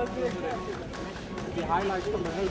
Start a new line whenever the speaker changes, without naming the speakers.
The highlights from the
hell